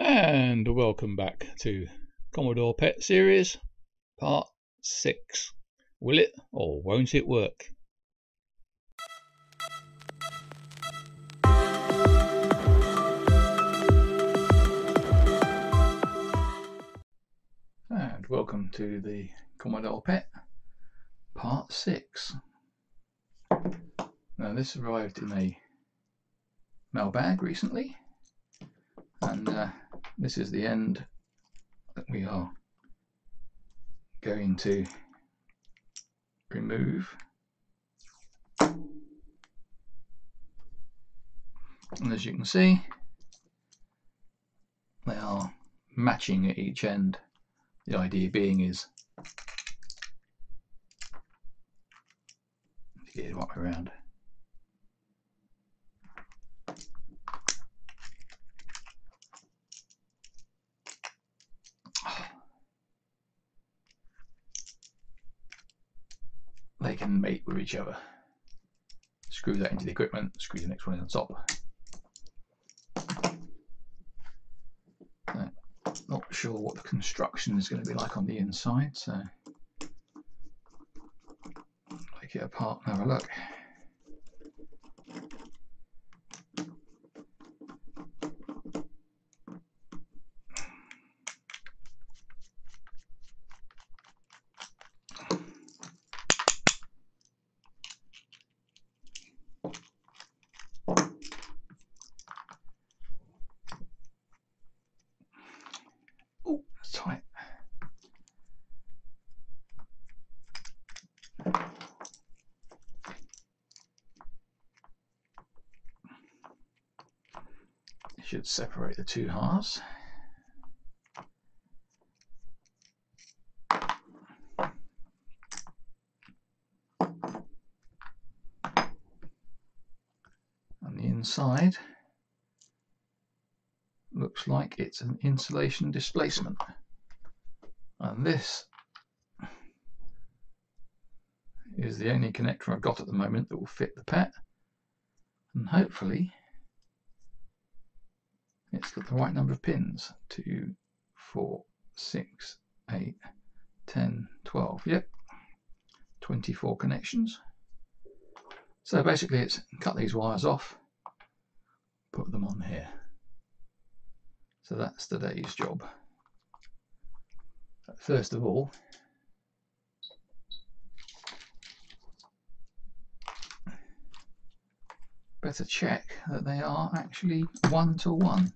And welcome back to Commodore Pet Series, Part 6. Will it or won't it work? And welcome to the Commodore Pet, Part 6. Now this arrived in a mailbag recently and uh, this is the end that we are going to remove. And as you can see they are matching at each end. The idea being is to get it right around they each other. Screw that into the equipment, screw the next one in on top. not sure what the construction is going to be like on the inside, so take it apart and have a look. Should separate the two halves. And the inside looks like it's an insulation displacement. And this is the only connector I've got at the moment that will fit the pet. And hopefully the right number of pins. 2, 4, 6, 8, 10, 12. Yep. 24 connections. So basically it's cut these wires off, put them on here. So that's today's job. First of all, better check that they are actually one to one.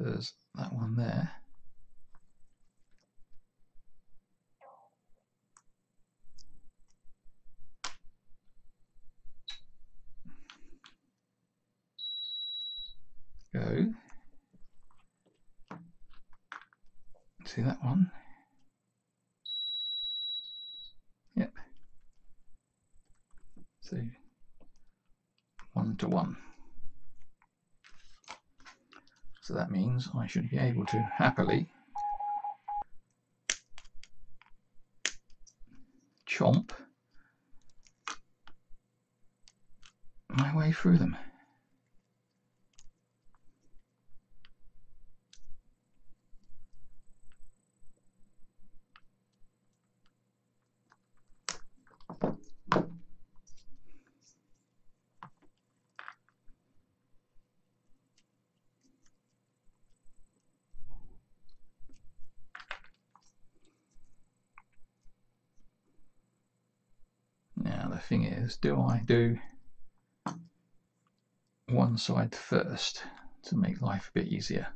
So there's that one there. Go. See that one? Yep. So one to one. Means I should be able to happily chomp my way through them. Do I do one side first to make life a bit easier?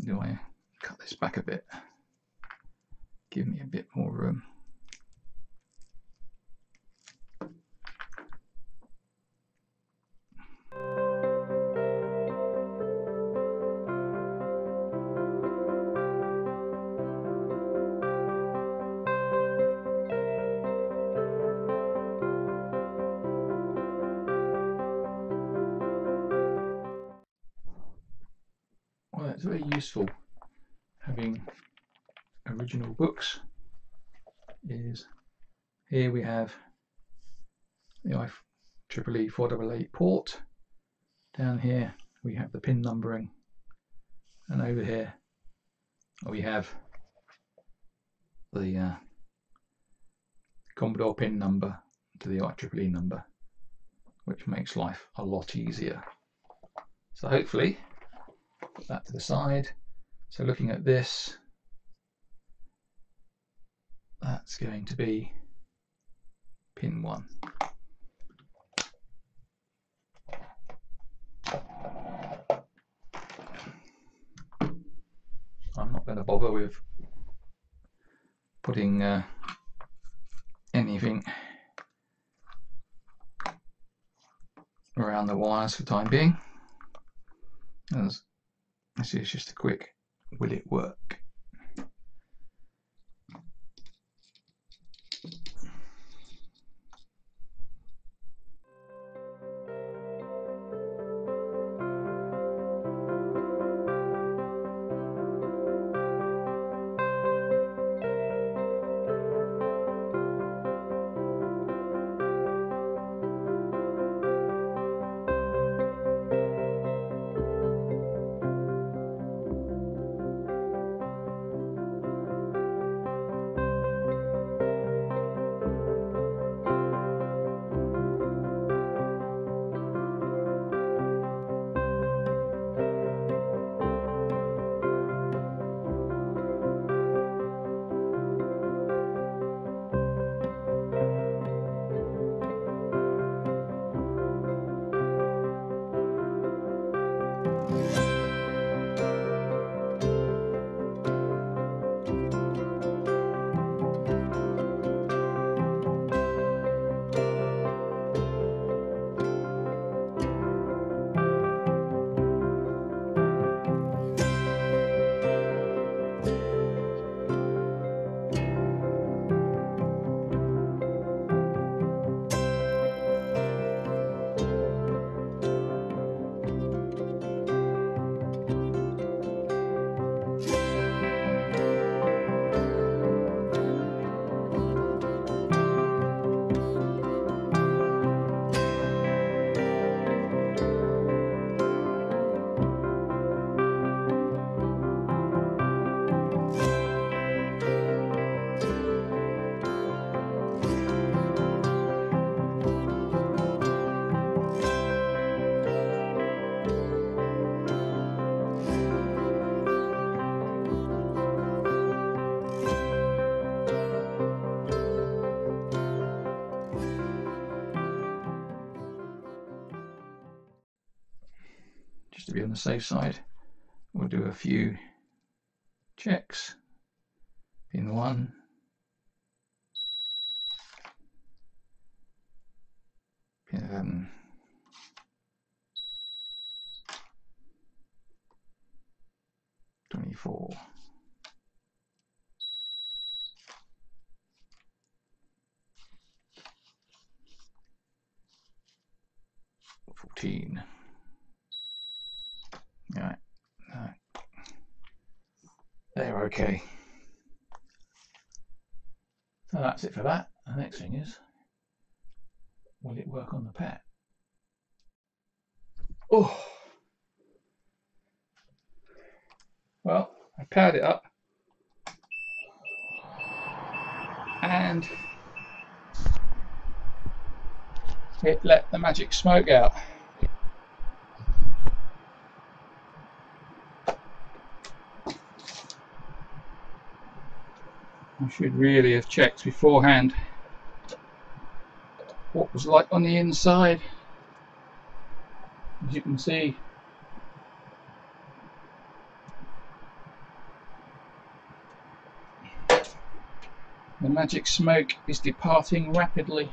Do I cut this back a bit? Give me a bit more room. Is here we have the IEEE 488 port. Down here we have the pin numbering and over here we have the uh, Commodore pin number to the IEEE number which makes life a lot easier. So hopefully put that to the side. So looking at this that's going to be pin 1. I'm not going to bother with putting uh, anything around the wires for the time being. As this is just a quick will it work? Be on the safe side, we'll do a few checks. Pin 1, pin 11, Twenty-four. Fourteen. Right. right. They're okay. So that's it for that. The next thing is, will it work on the pet? Oh. Well, I powered it up and it let the magic smoke out. I should really have checked beforehand what was like on the inside. As you can see, the magic smoke is departing rapidly.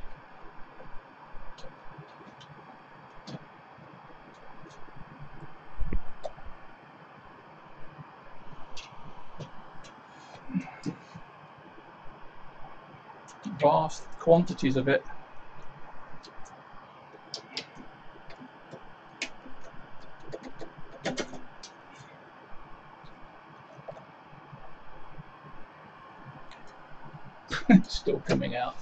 Quantities of it. Still coming out.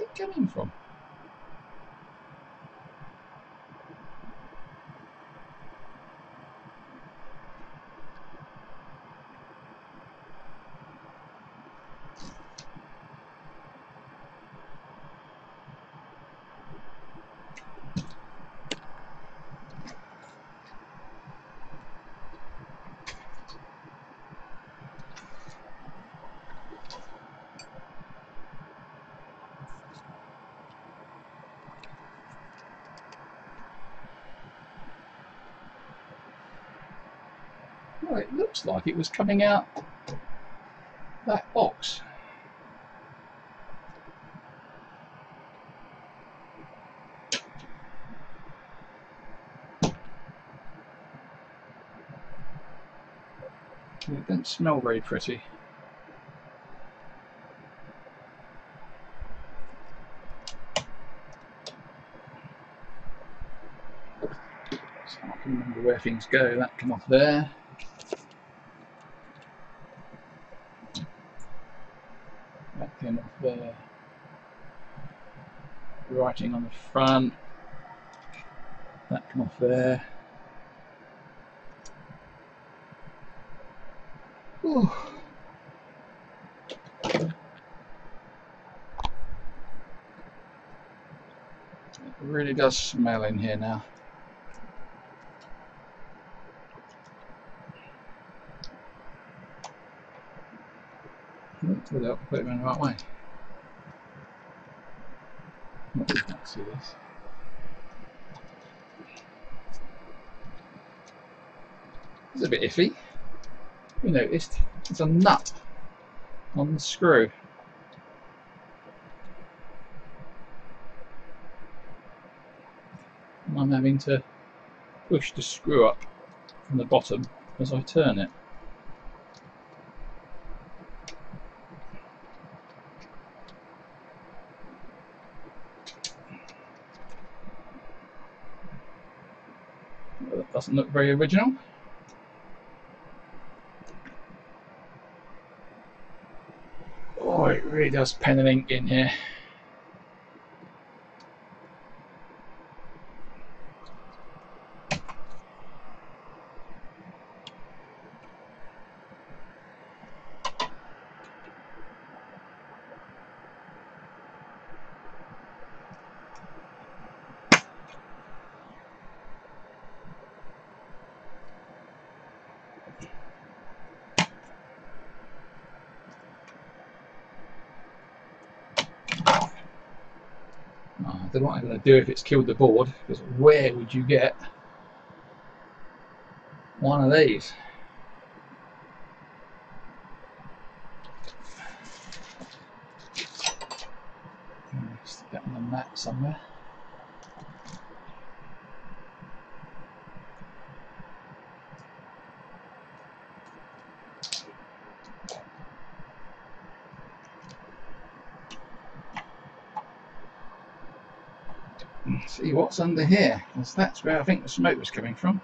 It coming from? Well, it looks like it was coming out that box. It didn't smell very pretty. So I can remember where things go. That come off there. That came off there. Writing on the front. That come off there. Ooh. It really does smell in here now. Without putting them in the right way. Not you can't see this. It's a bit iffy. You noticed there's a nut on the screw. And I'm having to push the screw up from the bottom as I turn it. Well, that doesn't look very original. Oh, it really does pen and ink in here. What I'm going to do if it's killed the board, because where would you get one of these? That on the mat somewhere. See what's under here, because that's where I think the smoke was coming from.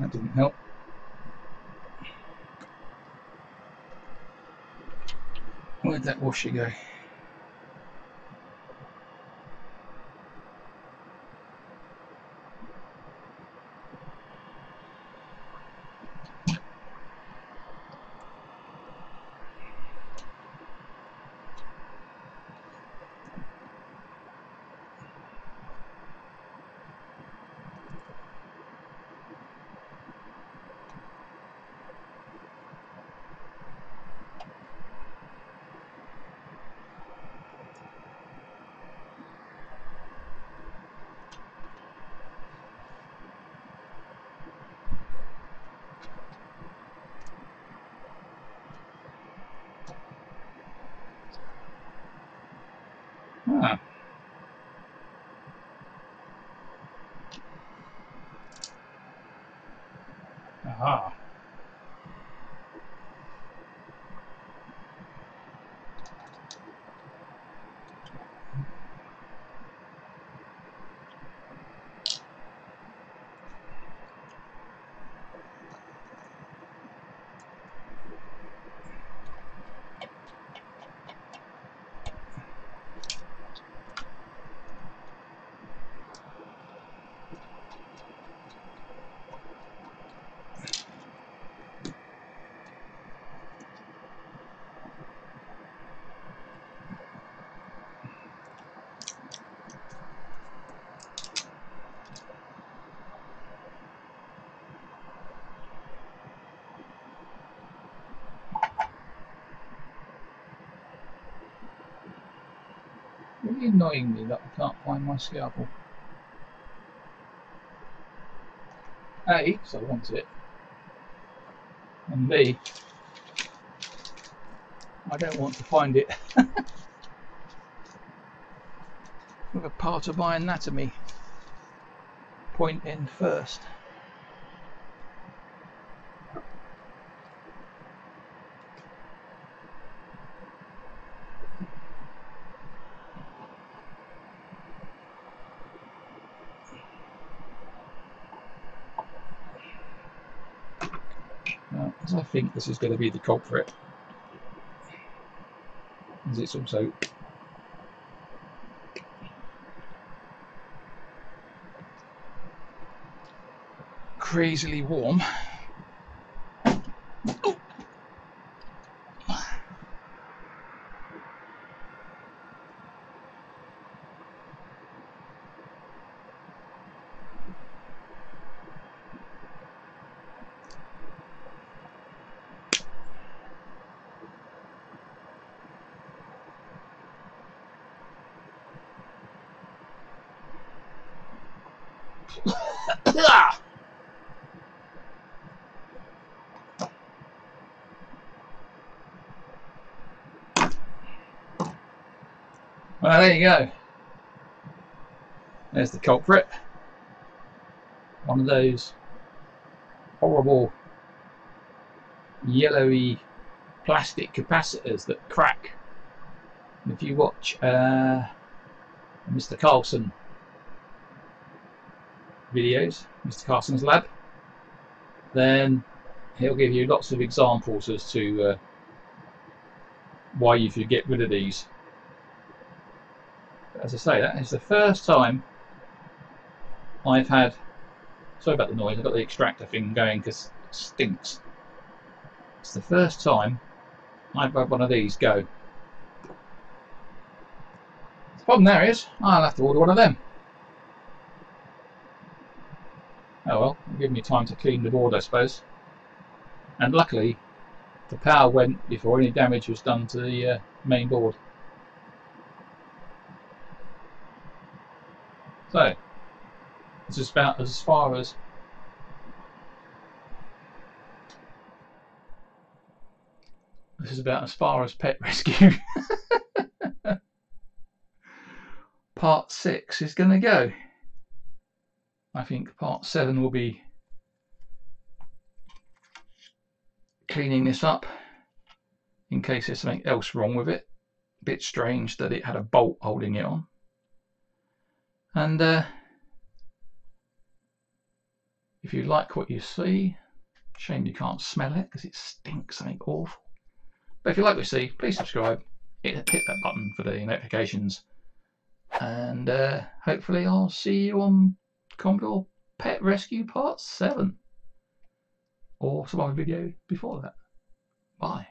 That didn't help. That washer go? Really annoying me that I can't find my scalpel. A, because I want it, and B, I don't want to find it with a part of my anatomy pointing first. I think this is going to be the culprit. As it's also crazily warm. Well, there you go. There's the culprit. One of those horrible yellowy plastic capacitors that crack. If you watch uh, Mr. Carlson videos, Mr. Carlson's lab, then he'll give you lots of examples as to uh, why you should get rid of these as I say, that is the first time I've had. Sorry about the noise. I've got the extractor thing going because it stinks. It's the first time I've had one of these go. The problem there is I'll have to order one of them. Oh well, give me time to clean the board, I suppose. And luckily, the power went before any damage was done to the uh, main board. So, this is about as far as this is about as far as pet rescue part six is going to go. I think part seven will be cleaning this up in case there's something else wrong with it. A Bit strange that it had a bolt holding it on. And uh, if you like what you see, shame you can't smell it because it stinks something awful. But if you like what you see, please subscribe, hit, hit that button for the notifications, and uh, hopefully I'll see you on Commodore Pet Rescue Part 7 or some other video before that. Bye.